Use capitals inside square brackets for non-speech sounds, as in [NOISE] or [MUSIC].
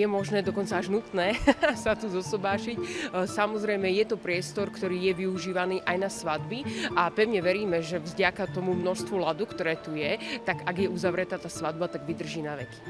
je možné, dokonca až nutné [LAUGHS] sa tu zosobášiť. E, samozrejme, je to priestor, ktorý je využívaný aj na svadby a pevne veríme, že vďaka tomu množstvu ľadu, ktoré tu je, tak ak je uzavretá tá svadba, tak vydrží na veky.